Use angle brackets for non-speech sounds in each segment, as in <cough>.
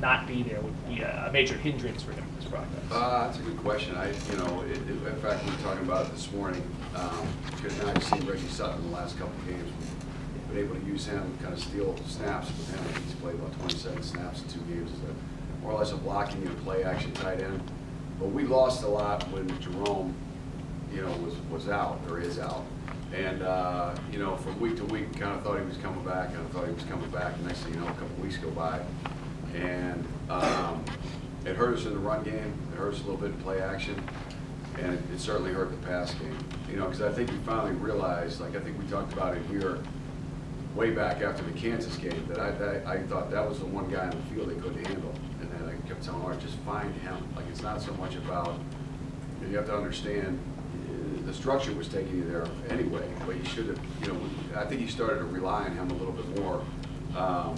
not be there would be a major hindrance for him in this process? Uh, that's a good question. I, you know, it, it- in fact, we were talking about it this morning, um, because now I've seen Reggie Sutton in the last couple of games. We've been able to use him, kind of steal snaps with him. He's played about twenty-seven snaps in two games as a, more or less a blocking and play action tight end. But we lost a lot when Jerome, you know, was, was out, or is out. And, uh, you know, from week to week, kind of thought he was coming back, and I thought he was coming back, and next thing you know, a couple weeks go by. And, um, it hurt us in the run game, it hurt us a little bit in play action, and it- it certainly hurt the pass game. You know, because I think we finally realized, like I think we talked about it here, way back after the Kansas game, that I, that I thought that was the one guy in the field they couldn't handle. And then I kept telling Art, just find him. Like, it's not so much about, you have to understand, uh, the structure was taking you there anyway, but you should have, you know, I think you started to rely on him a little bit more um,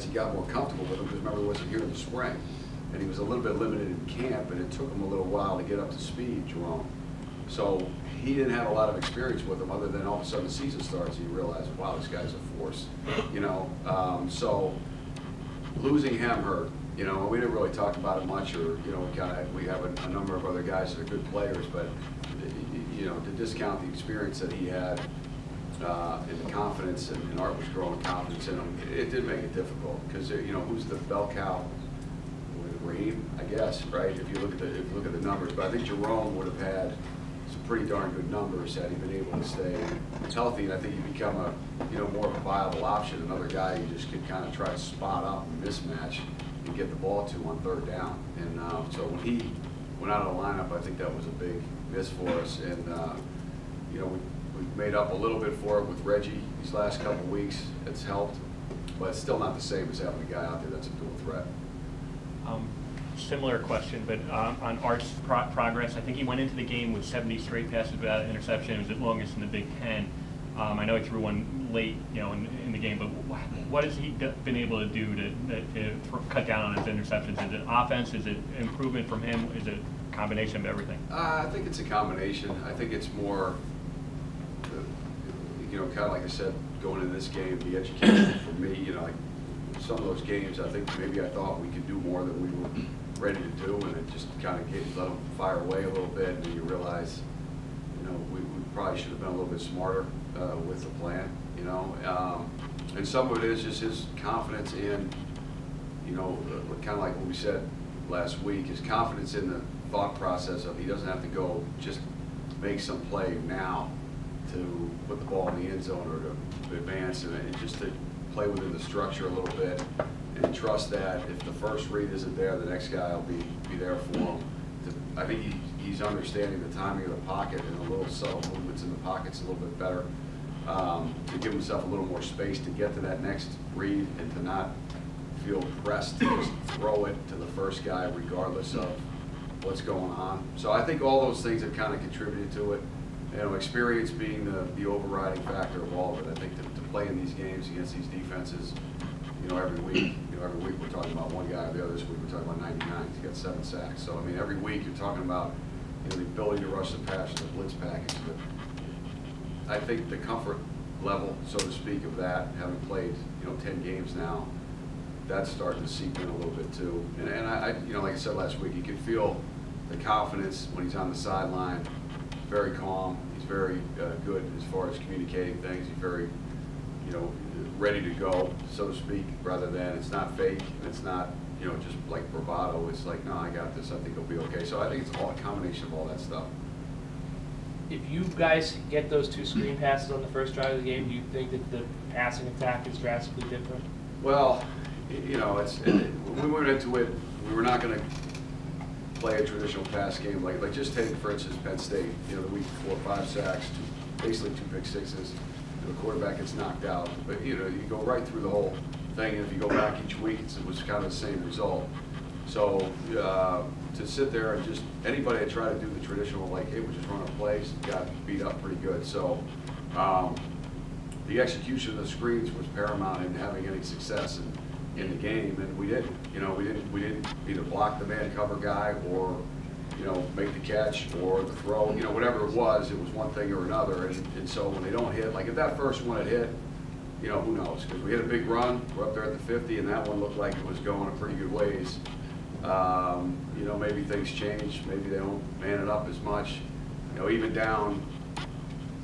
as he got more comfortable with him, because remember, he wasn't here in the spring. And he was a little bit limited in camp, and it took him a little while to get up to speed, Jerome. So he didn't have a lot of experience with him, other than all of a sudden the season starts, and you realize, wow, this guy's a force, you know? Um, So losing him hurt, you know, we didn't really talk about it much, or, you know, we kind of, we have a, a number of other guys that are good players, but, you know, to discount the experience that he had, uh, and the confidence, and and Art was growing confidence in him, it- it did make it difficult, because, you know, who's the bell cow? Raheem, I guess, right, if you look at the, if you look at the numbers, but I think Jerome would have had some pretty darn good numbers had he been able to stay healthy, and I think he become a, you know, more of a viable option, another guy you just could kind of try to spot up and mismatch and get the ball to on third down. And, uh, so when he went out of the lineup, I think that was a big miss for us, and, uh, you know, we, we've made up a little bit for it with Reggie these last couple weeks, it's helped, but it's still not the same as having a guy out there that's a dual threat. Um, Similar question, but um, on Art's pro- progress, I think he went into the game with 70 straight passes without interception. It was the longest in the Big Ten. Um, I know he threw one late, you know, in, in the game, but wh- what has he been able to do to, to cut down on his interceptions? Is it offense? Is it improvement from him? Is it a combination of everything? Uh, I think it's a combination. I think it's more, you know, kind of like I said, going into this game, the education for me, you know, like some of those games, I think maybe I thought we could do more than we were ready to do, and it just kind of gave, let them fire away a little bit, and then you realize, you know, we, we probably should have been a little bit smarter uh, with the plan, you know? Um, and some of it is just his confidence in, you know, kind of like what we said last week, his confidence in the thought process of he doesn't have to go just make some play now to put the ball in the end zone or to advance and just to play within the structure a little bit and trust that if the first read isn't there, the next guy will be, be there for him. I think he, he's understanding the timing of the pocket and a little subtle movements in the pockets a little bit better um, to give himself a little more space to get to that next read and to not feel pressed to just throw it to the first guy regardless of what's going on. So I think all those things have kind of contributed to it. You know, experience being the, the overriding factor of all of it. I think to, to play in these games against these defenses, you know, every week, you know, every week we're talking about one guy or the other. This week we're talking about 99. He's got seven sacks. So, I mean, every week you're talking about, you know, the ability to rush the pass, the blitz package, but I think the comfort level, so to speak, of that, having played, you know, 10 games now, that's starting to seep in a little bit too. And, and I, I- you know, like I said last week, you can feel the confidence when he's on the sideline, very calm. He's very uh, good as far as communicating things. He's very, you know, ready to go, so to speak, rather than, it's not fake, and it's not, you know, just like bravado. It's like, no, I got this, I think it'll be okay. So I think it's all a combination of all that stuff. If you guys get those two screen passes on the first drive of the game, do you think that the passing attack is drastically different? Well, you know, it's, it- when we went into it, we were not gonna play a traditional pass game, like, like just take, for instance, Penn State, you know, the week before, five sacks, two- basically two pick sixes, the quarterback gets knocked out, but, you know, you go right through the whole thing, and if you go back each week, it's- it was kind of the same result. So, uh, to sit there and just, anybody that tried to do the traditional, like, hey, we just run a plays, got beat up pretty good, so, um, the execution of the screens was paramount in having any success in, in the game, and we didn't. You know, we didn't, we didn't either block the man cover guy or, you know, make the catch or the throw, you know, whatever it was, it was one thing or another, and, and so when they don't hit, like if that first one had hit, you know, who knows? Because we hit a big run, we're up there at the 50, and that one looked like it was going a pretty good ways. Um, You know, maybe things change, maybe they don't man it up as much. You know, even down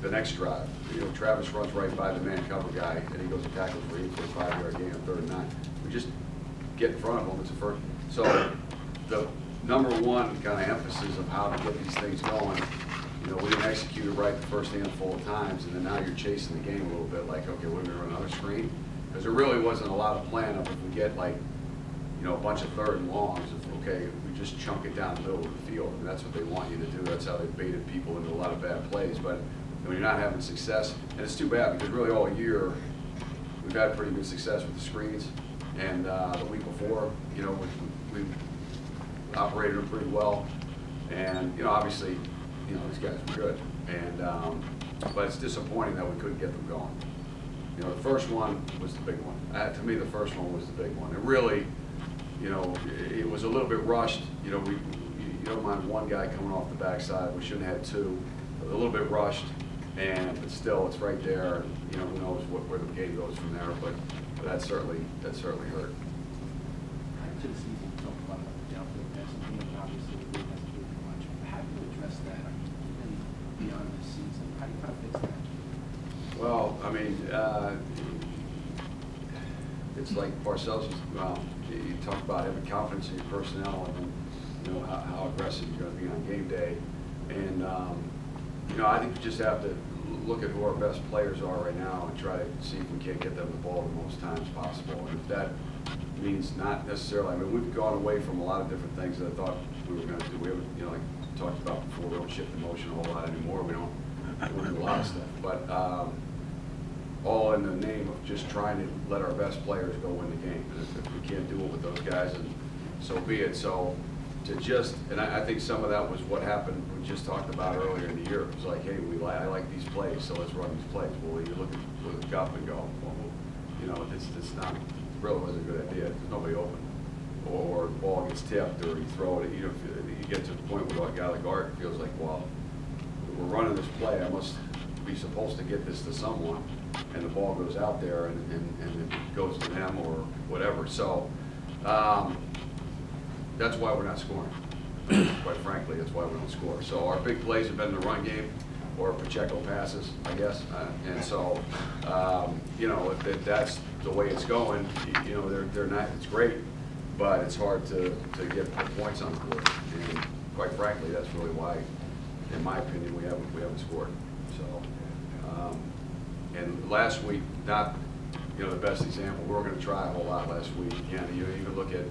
the next drive, you know, Travis runs right by the man cover guy, and he goes and tackles him for a five-yard gain on third and nine. We just get in front of them. it's a first. So the number one kind of emphasis of how to get these things going, you know, we didn't execute it right the first handful of times, and then now you're chasing the game a little bit, like, okay, we're gonna run another screen? Because there really wasn't a lot of plan of if we get like, you know, a bunch of third and longs, if, okay, we just chunk it down the middle of the field, and that's what they want you to do, that's how they baited people into a lot of bad plays, but when you're not having success, and it's too bad, because really all year, we've had pretty good success with the screens, and, uh, the week before, you know, we, we operated pretty well, and, you know, obviously, you know, these guys were good, and, um, but it's disappointing that we couldn't get them going. You know, the first one was the big one. Uh, to me, the first one was the big one. It really, you know, it, it was a little bit rushed. You know, we, you you don't mind one guy coming off the backside. We shouldn't have had two. A little bit rushed, and but still, it's right there. You know, who knows what, where the game goes from there? But, but that certainly, that certainly hurt. To the season, talked about the downfield passing game, obviously the league hasn't moved much. How do you address that, I mean, even beyond this season? How do you kind of fix that? Well, I mean, uh, it's like Parcells, well, you talk about having confidence in your personnel and, then, you know, how, how aggressive you're gonna be on game day. And, um, you know, I think you just have to look at who our best players are right now and try to see if we can't get them the ball the most times possible. And if that means not necessarily, I mean, we've gone away from a lot of different things that I thought we were gonna do. We haven't, you know, like talked about before, we don't shift the motion a whole lot anymore. We don't, we do a lot of stuff. But, um, all in the name of just trying to let our best players go win the game. And if, if we can't do it with those guys, then so be it. So to just, and I, I think some of that was what happened, we just talked about earlier in the year. It was like, hey, we like, I like these plays, so let's run these plays. Well, you look at, look at Gup and go, well, you know, it's, it's not, really wasn't a good idea. There's nobody open. Or the ball gets tipped, or you throw it, you know, you get to the point where a guy like Art feels like, well, we're running this play, I must be supposed to get this to someone, and the ball goes out there and, and, and it goes to them or whatever. So, um, that's why we're not scoring. Quite frankly, that's why we don't score. So our big plays have been the run game or Pacheco passes, I guess. Uh, And so, um, you know, if that- that's the way it's going, y- you know, they're, they're not, it's great, but it's hard to, to get points on the board. And quite frankly, that's really why, in my opinion, we haven't, we haven't scored. So, um, and last week, not, you know, the best example, we were gonna try a whole lot last week. Again, you even look at,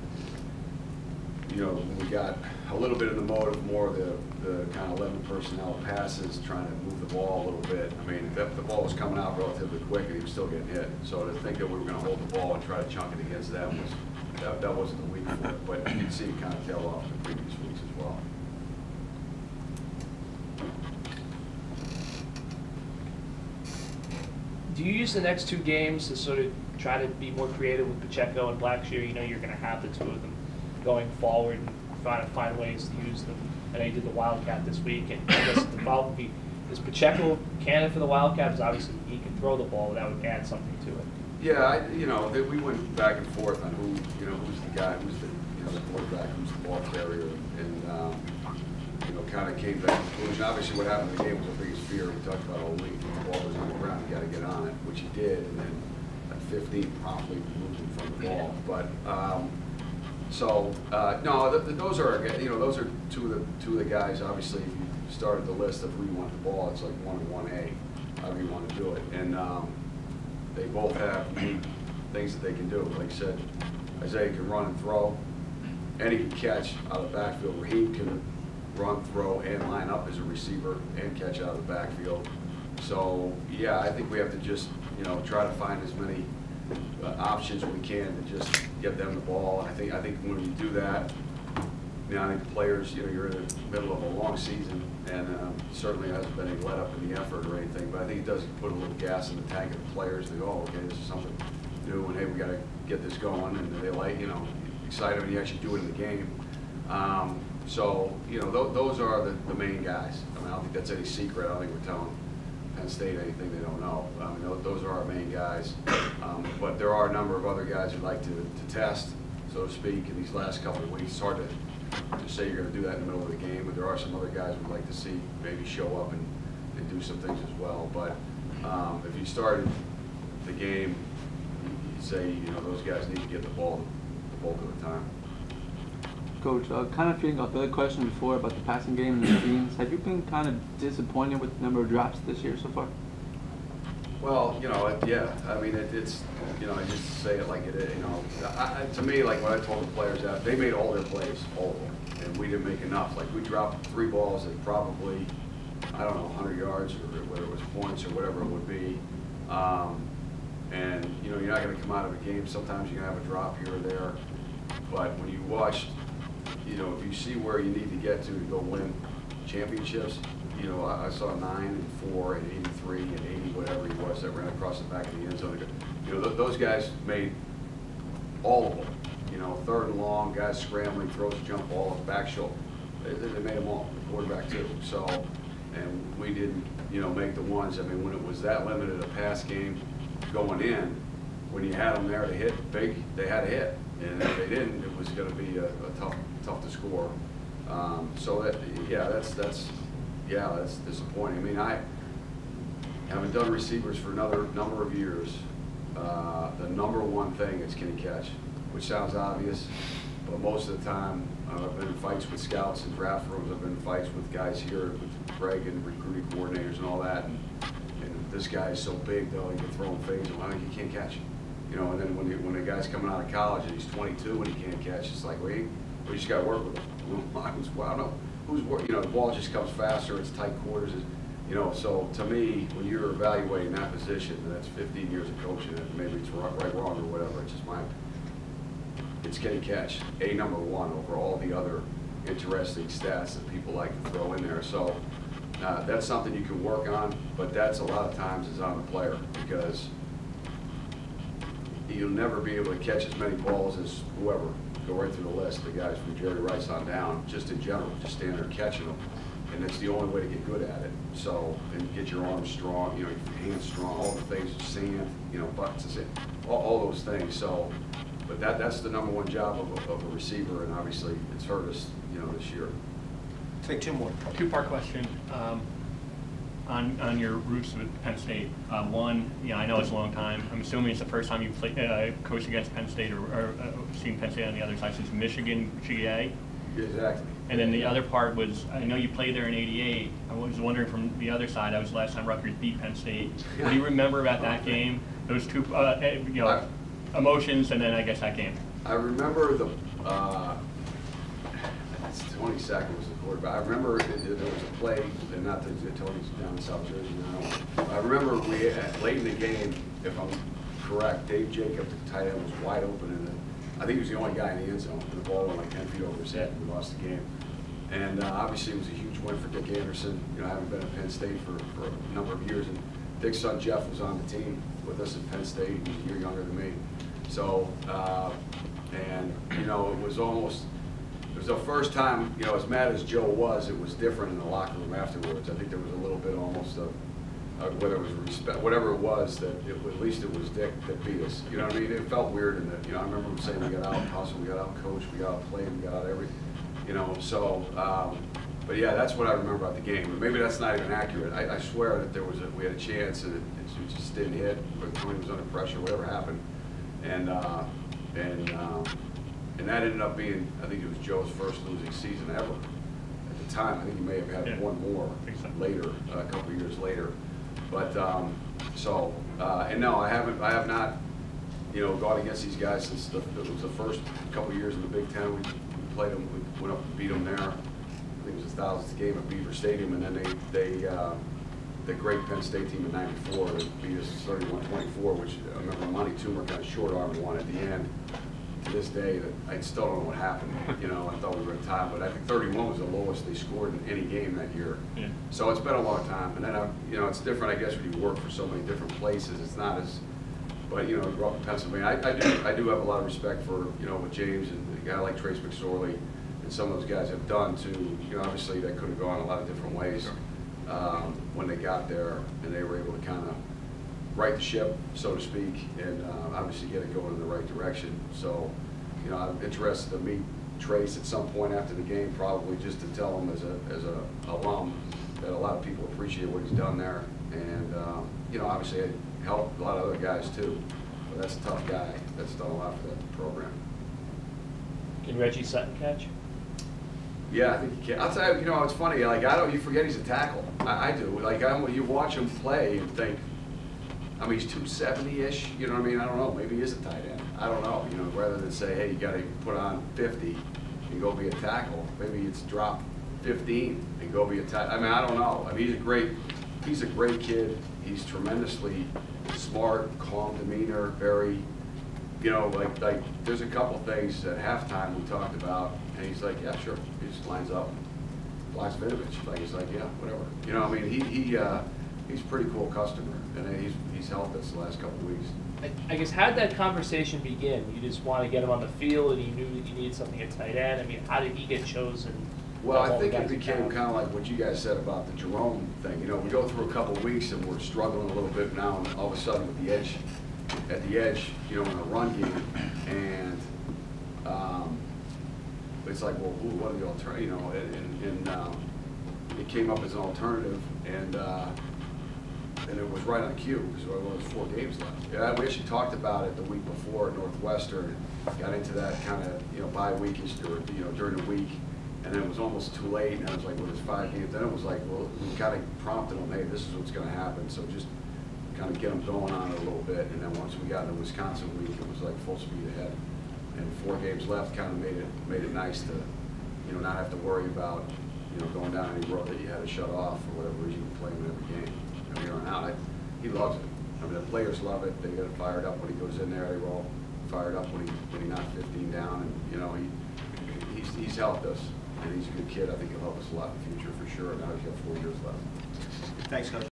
you know, we got a little bit in the mode of more of the, the kind of eleven personnel passes, trying to move the ball a little bit. I mean, the, the ball was coming out relatively quick and he was still getting hit. So to think that we were gonna hold the ball and try to chunk it against them was, that, that wasn't the week for it. But you can see it kind of tail off the previous weeks as well. Do you use the next two games to sort of try to be more creative with Pacheco and Blackshear? You know you're going to have the two of them going forward and trying to find ways to use them. I know you did the Wildcat this week, and I guess the follow would be, is Pacheco candidate for the Wildcat? Because obviously he can throw the ball, that would add something to it. Yeah, I, you know, that we went back and forth on who, you know, who's the guy, who's the, you know, the quarterback, who's the ball carrier, and, um, you know, kind of came back to conclusion. Obviously, what happened in the game was our biggest fear. We talked about all week. The ball was on the ground, you got to get on it, which he did, and then at 15, promptly moved him from the ball. But, um, so, uh, no, th- th- those are, you know, those are two of the, two of the guys, obviously, if you started the list of who you want the ball, it's like one and one A, however you want to do it. And, um, they both have things that they can do. Like I said, Isaiah can run and throw, and he can catch out of the backfield. Raheem can run, throw, and line up as a receiver and catch out of the backfield. So, yeah, I think we have to just, you know, try to find as many uh, options we can to just get them the ball. I think, I think when we do that, you know, I think the players, you know, you're in the middle of a long season, and um, certainly hasn't been any let up in the effort or anything, but I think it does put a little gas in the tank of the players, they go, oh, okay, this is something new, and hey, we gotta get this going, and they like, you know, excited when you actually do it in the game. Um, So, you know, tho- those are the, the main guys. I mean, I don't think that's any secret, I don't think we're telling Penn State anything they don't know. I mean, tho- those are our main guys. Um, But there are a number of other guys who'd like to, to test, so to speak, in these last couple of weeks. It's hard to, to say you're gonna do that in the middle of the game, but there are some other guys we'd like to see maybe show up and, and do some things as well. But um, if you started the game, you'd say, you know, those guys need to get the ball the bulk of the time. Coach, uh, kind of feeding off the other question before about the passing game and the <coughs> teams, have you been kind of disappointed with the number of drops this year so far? Well, you know, it- yeah, I mean, it- it's, you know, I just say it like it is, you know. I- To me, like when I told the players that, they made all their plays, all of them, and we didn't make enough. Like, we dropped three balls at probably, I don't know, 100 yards, or whether it was points or whatever it would be. Um, And, you know, you're not gonna come out of a game, sometimes you're gonna have a drop here or there. But when you watch, you know, if you see where you need to get to to go win championships, you know, I, I saw nine and four and eighty-three and eighty, whatever he was, that ran across the back of the end zone. You know, th- those guys made all of them, you know, third and long, guys scrambling, throws jump ball, back shoulder. They they made them all, the quarterback too. So, and we didn't, you know, make the ones, I mean, when it was that limited a pass game going in, when you had them there to hit big, they had to hit. And if they didn't, it was gonna be a, a tough, tough to score. Um, so that, yeah, that's, that's, yeah, that's disappointing. I mean, I, haven't done receivers for another number of years, uh, the number one thing is can he catch? Which sounds obvious, but most of the time, uh, I've been in fights with scouts and draft rooms, I've been in fights with guys here, with Greg and recruiting coordinators and all that. And and this guy is so big though, he can throw him phase, think he can't catch. You know, and then when, you- when a guy's coming out of college and he's twenty-two and he can't catch, it's like, wait, we just gotta work with him. <laughs> I don't know, who's, you know, the ball just comes faster, it's tight quarters, it's- you know, so to me, when you're evaluating that position, and that's fifteen years of coaching, and maybe it's right, right, wrong, or whatever, it's just my, it's he catch, A number one over all the other interesting stats that people like to throw in there. So uh, that's something you can work on, but that's a lot of times is on the player because you'll never be able to catch as many balls as whoever. Go right through the list, the guys from Jerry Rice on down, just in general, just stand there catching them. And it's the only way to get good at it. So, and get your arms strong, you know, your hands strong, all the things, sand, you know, buttons, all, all those things. So, but that, that's the number one job of a, of a receiver, and obviously it's hurt us, you know, this year. Take two more. Two-part question. Um, On, on your roots with Penn State. Uh, One, you know, I know it's a long time. I'm assuming it's the first time you've played, uh, coached against Penn State or, or uh, seen Penn State on the other side since Michigan, GA. Exactly. And then the other part was, I know you played there in '88. I was wondering from the other side, that was the last time Rutgers beat Penn State. What do you remember about that <laughs> game? Those two, uh, eh, you know, emotions and then I guess that game. I remember the, uh, it's Tony Sacca was the quarterback. I remember there was a play, and not that Tony's down in South Jersey now. I remember we, late in the game, if I'm correct, Dave Jacob, the tight end, was wide open, and I think he was the only guy in the end zone, and the ball went like ten feet over his head, and we lost the game. And uh, obviously, it was a huge win for Dick Anderson, you know, having been at Penn State for, for a number of years. And Dick's son Jeff was on the team with us at Penn State, he was a year younger than me. So, uh, and, you know, it was almost, it was the first time, you know, as mad as Joe was, it was different in the locker room afterwards. I think there was a little bit almost of, uh, whether it was respect, whatever it was, that it, at least it was Dick that beat us. You know what I mean? It felt weird, and that, you know, I remember him saying we got out hustle, we got out coach, we got out play, we got out every, you know, so, um, but yeah, that's what I remember about the game. But maybe that's not even accurate. I, I swear that there was, a we had a chance, and it, it just didn't hit, or Tony was under pressure, whatever happened. And, uh, and, um, and that ended up being, I think it was Joe's first losing season ever. At the time, I think he may have Yeah. had one more so. later, a couple of years later. But, um, so, uh, and no, I haven't, I have not, you know, gone against these guys since the, it was the first couple years in the Big Ten. We we played them, we went up and beat them there. I think it was the thousandth game at Beaver Stadium, and then they, they, uh, the great Penn State team in ninety-four, that beat us thirty-one twenty-four, which I remember Monty Toomer kind of short armed one at the end. To this day, that I still don't know what happened, you know, I thought we were in time, but I think thirty-one was the lowest they scored in any game that year. Yeah. So it's been a long time, and then, I, you know, it's different, I guess, when you work for so many different places, it's not as, but, you know, I grew up in Pennsylvania, I, I do, I do have a lot of respect for, you know, what James and a guy like Trace McSorley and some of those guys have done to, you know, obviously that could have gone a lot of different ways. um, when they got there, and they were able to kind of right the ship, so to speak, and uh, obviously get it going in the right direction. So, you know, I'm interested to meet Trace at some point after the game, probably just to tell him as a, as a alum that a lot of people appreciate what he's done there. And, um, you know, obviously it helped a lot of other guys too. But that's a tough guy. That's done a lot for that program. Can Reggie Sutton catch? Yeah, I think he can. I'll tell you, you know, it's funny, like, I don't, you forget he's a tackle. I, I do. Like, I'm, you watch him play and think, I mean, he's two seventy-ish, you know what I mean? I don't know, maybe he is a tight end. I don't know, you know, rather than say, hey, you gotta put on fifty and go be a tackle, maybe it's drop fifteen and go be a tight, I mean, I don't know. I mean, he's a great, he's a great kid. He's tremendously smart, calm demeanor, very, you know, like, like, there's a couple things at halftime we talked about, and he's like, yeah, sure, he just lines up. Blas Vinovich, like, he's like, yeah, whatever. You know, I mean, he, he, uh, he's a pretty cool customer, and he's, he's helped us the last couple of weeks. I, I guess how did that conversation begin? You just want to get him on the field, and you knew that you needed something at tight end. I mean, how did he get chosen? Well, I think it became kind of like what you guys said about the Jerome thing. You know, we go through a couple of weeks and we're struggling a little bit now, and all of a sudden with the edge, at the edge, you know, in a run game, and, um, it's like, well, who, what are the alter, you know, and, and- and, um, it came up as an alternative, and, uh, and it was right on cue, because there was four games left. Yeah, we actually talked about it the week before at Northwestern, got into that kind of, you know, bye weekish, or, you know, during the week, and then it was almost too late, and I was like, well, there's five games, then it was like, well, we kind of prompted them, hey, this is what's gonna happen, so just kind of get them going on it a little bit, and then once we got into Wisconsin week, it was like full speed ahead. And four games left kind of made it, made it nice to, you know, not have to worry about, you know, going down any road that you had to shut off for whatever reason, you play him in every game. And here on out, I, he loves it. I mean, the players love it, they get fired up when he goes in there, they roll fired up when he, when he knocks fifteen down, and, you know, he, he's, he's helped us. And he's a good kid, I think he'll help us a lot in the future for sure, now he's got four years left. Thanks, Coach.